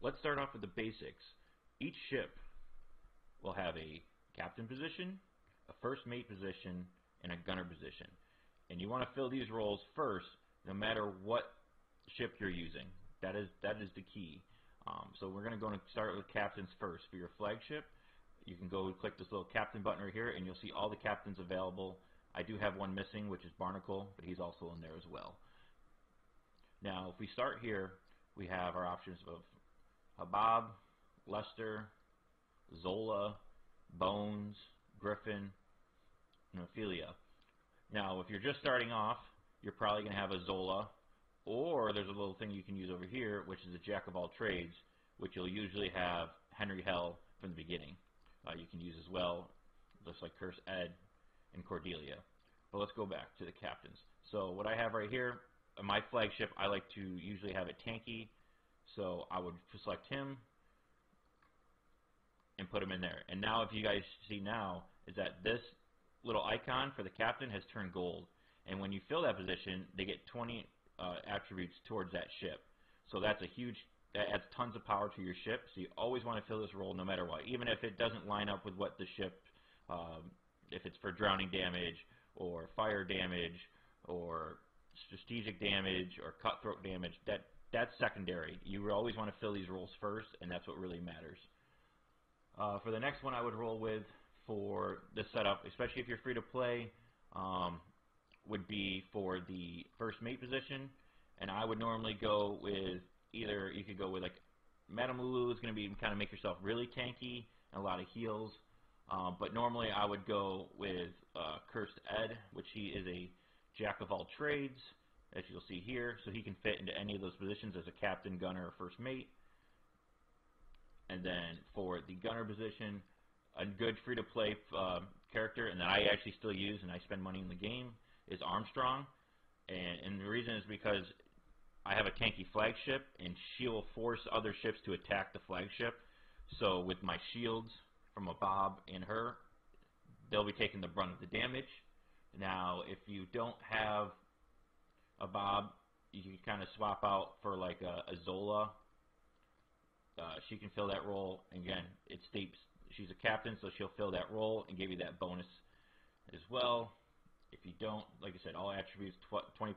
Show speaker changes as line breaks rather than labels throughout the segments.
let's start off with the basics. Each ship will have a captain position, a first mate position, and a gunner position. And you want to fill these roles first, no matter what ship you're using. That is that is the key. Um, so we're going to go and start with captains first. For your flagship, you can go and click this little captain button right here, and you'll see all the captains available. I do have one missing, which is Barnacle, but he's also in there as well. Now, if we start here, we have our options of Habab, Lester, Zola, Bones, Griffin, and Ophelia. Now, if you're just starting off, you're probably going to have a Zola, or there's a little thing you can use over here, which is a Jack of all trades, which you'll usually have Henry Hell from the beginning. Uh, you can use as well, just like Cursed Ed and Cordelia. But let's go back to the captains. So what I have right here, my flagship, I like to usually have it tanky, so I would select him and put him in there. And now if you guys see now, is that this little icon for the captain has turned gold. And when you fill that position, they get 20 uh, attributes towards that ship. So that's a huge, that adds tons of power to your ship. So you always want to fill this role no matter what. Even if it doesn't line up with what the ship, um, if it's for drowning damage or fire damage or strategic damage or cutthroat damage, that that's secondary. You always want to fill these roles first, and that's what really matters. Uh, for the next one, I would roll with for the setup, especially if you're free to play, um, would be for the first mate position, and I would normally go with either you could go with like Madame Lulu is going to be kind of make yourself really tanky and a lot of heals, um, but normally I would go with uh, Cursed Ed, which he is a jack of all trades, as you'll see here, so he can fit into any of those positions as a captain, gunner, or first mate. And then for the gunner position, a good free-to-play uh, character, and that I actually still use and I spend money in the game, is Armstrong. And, and the reason is because I have a tanky flagship, and she will force other ships to attack the flagship. So with my shields from a Bob and her, they'll be taking the brunt of the damage. Now, if you don't have a Bob, you can kind of swap out for like a, a Zola. Uh, she can fill that role. Again, it states she's a captain, so she'll fill that role and give you that bonus as well. If you don't, like I said, all attributes 20%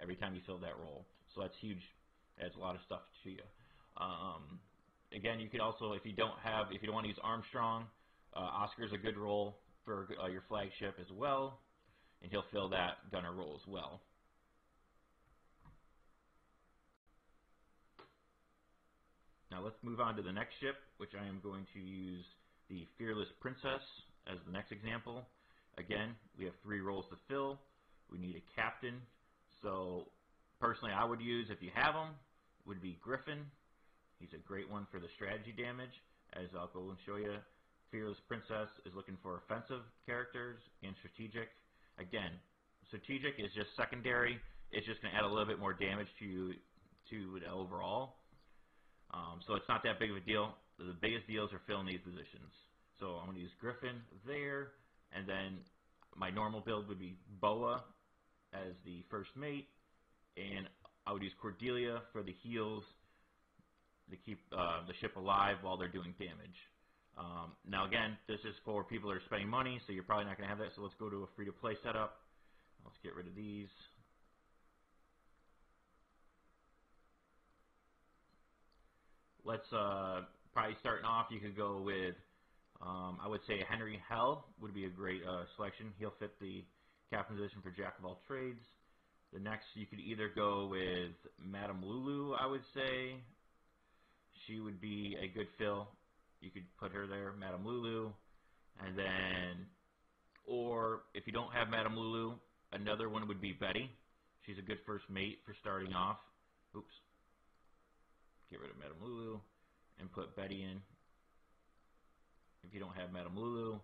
every time you fill that role. So that's huge. Adds a lot of stuff to you. Um, again, you could also, if you don't have, if you don't want to use Armstrong, uh, Oscar's a good role for uh, your flagship as well, and he'll fill that gunner role as well. Now let's move on to the next ship, which I am going to use the Fearless Princess as the next example. Again, we have three roles to fill. We need a captain. So personally, I would use, if you have them, would be Griffin. He's a great one for the strategy damage. As I'll go and show you, Fearless Princess is looking for offensive characters and strategic. Again, strategic is just secondary. It's just going to add a little bit more damage to you to the overall. Um, so it's not that big of a deal. The biggest deals are filling these positions. So I'm going to use Griffin there, and then my normal build would be Boa as the first mate, and I would use Cordelia for the heals to keep uh, the ship alive while they're doing damage. Um, now again, this is for people that are spending money, so you're probably not going to have that, so let's go to a free-to-play setup. Let's get rid of these. Let's uh, probably starting off, you could go with, um, I would say Henry Hell would be a great uh, selection. He'll fit the captain position for Jack of all trades. The next, you could either go with Madame Lulu, I would say. She would be a good fill. You could put her there, Madame Lulu. And then, or if you don't have Madame Lulu, another one would be Betty. She's a good first mate for starting off. Oops get rid of Madame Lulu and put Betty in if you don't have Madame Lulu.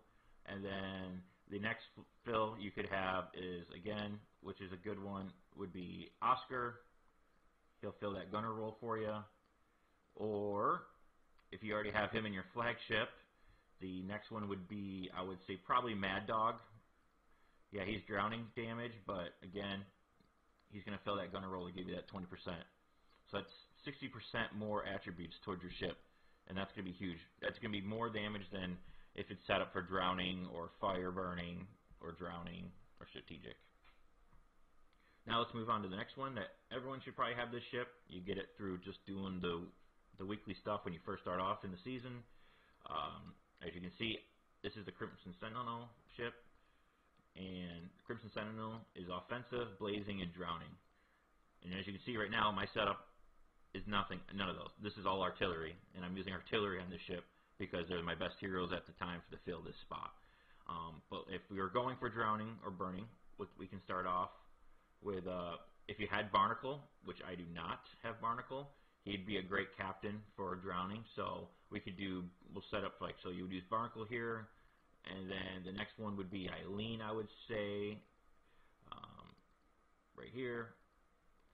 And then the next fill you could have is, again, which is a good one, would be Oscar. He'll fill that gunner role for you. Or if you already have him in your flagship, the next one would be, I would say, probably Mad Dog. Yeah, he's drowning damage, but again, he's going to fill that gunner role to give you that 20%. So that's 60% more attributes towards your ship, and that's going to be huge. That's going to be more damage than if it's set up for drowning or fire burning or drowning or strategic. Now let's move on to the next one that everyone should probably have this ship. You get it through just doing the the weekly stuff when you first start off in the season. Um, as you can see, this is the Crimson Sentinel ship, and Crimson Sentinel is offensive, blazing, and drowning. And as you can see right now, my setup is nothing, none of those. This is all artillery, and I'm using artillery on this ship because they're my best heroes at the time for to fill this spot. Um, but if we are going for drowning or burning, we can start off with, uh, if you had Barnacle, which I do not have Barnacle, he'd be a great captain for drowning. So we could do, we'll set up like, so you would use Barnacle here, and then the next one would be Eileen, I would say, um, right here,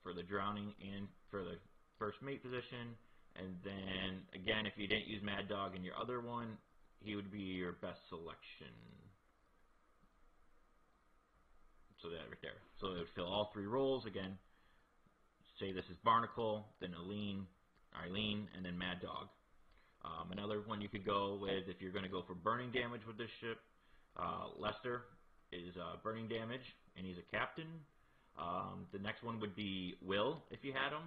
for the drowning and for the first mate position. And then, again, if you didn't use Mad Dog in your other one, he would be your best selection. So that right there. So it would fill all three roles. Again, say this is Barnacle, then Eileen, Eileen, and then Mad Dog. Um, another one you could go with if you're going to go for burning damage with this ship, uh, Lester is uh, burning damage, and he's a captain. Um, the next one would be Will, if you had him.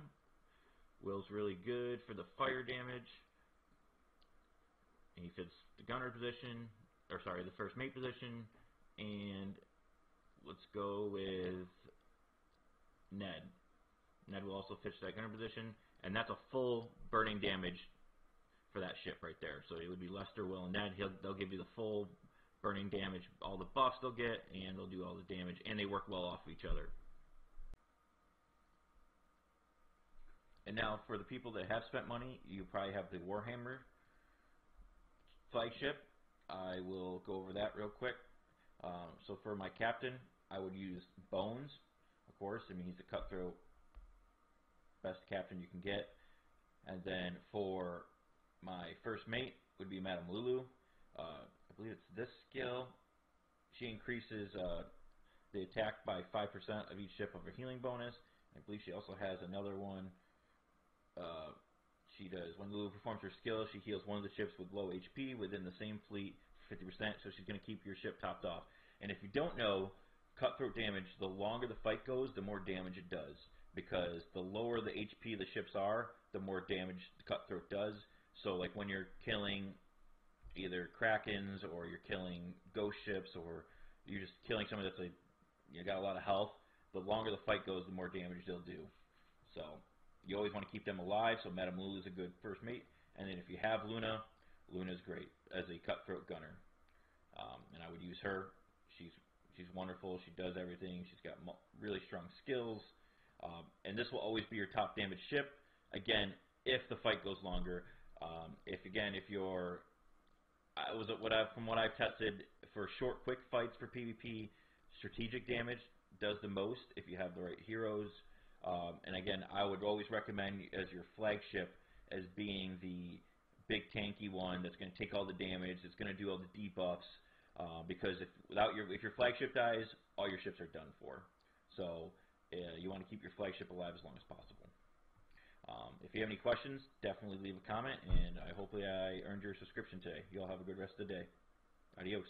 Will's really good for the fire damage. He fits the gunner position, or sorry, the first mate position, and let's go with Ned. Ned will also pitch that gunner position, and that's a full burning damage for that ship right there. So it would be Lester, Will, and Ned. He'll, they'll give you the full burning damage, all the buffs they'll get, and they'll do all the damage, and they work well off of each other. And now for the people that have spent money, you probably have the Warhammer flagship. I will go over that real quick. Um, so for my captain, I would use Bones, of course. I mean, he's a cutthroat, best captain you can get. And then for my first mate would be Madame Lulu. Uh, I believe it's this skill. She increases uh, the attack by 5% of each ship of her healing bonus. I believe she also has another one. Does. When Lulu performs her skill, she heals one of the ships with low HP within the same fleet 50%, so she's going to keep your ship topped off. And if you don't know, cutthroat damage, the longer the fight goes, the more damage it does. Because the lower the HP the ships are, the more damage the cutthroat does. So like when you're killing either krakens or you're killing ghost ships or you're just killing someone that's like you got a lot of health, the longer the fight goes, the more damage they'll do. So you always want to keep them alive. So Madame Lulu is a good first mate. And then if you have Luna, Luna's great as a cutthroat gunner. Um, and I would use her. She's she's wonderful. She does everything. She's got really strong skills. Um, and this will always be your top damage ship. Again, if the fight goes longer. Um, if again, if you're, I was what I from what I've tested for short, quick fights for PvP, strategic damage does the most if you have the right heroes. Um, and again, I would always recommend as your flagship as being the big tanky one that's going to take all the damage, that's going to do all the debuffs. Uh, because if without your if your flagship dies, all your ships are done for. So uh, you want to keep your flagship alive as long as possible. Um, if you have any questions, definitely leave a comment, and I hopefully I earned your subscription today. You all have a good rest of the day. Adios.